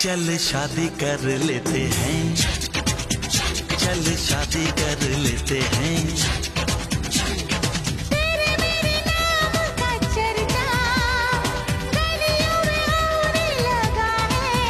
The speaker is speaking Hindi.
चल शादी कर लेते हैं। चल शादी कर लेते हैं।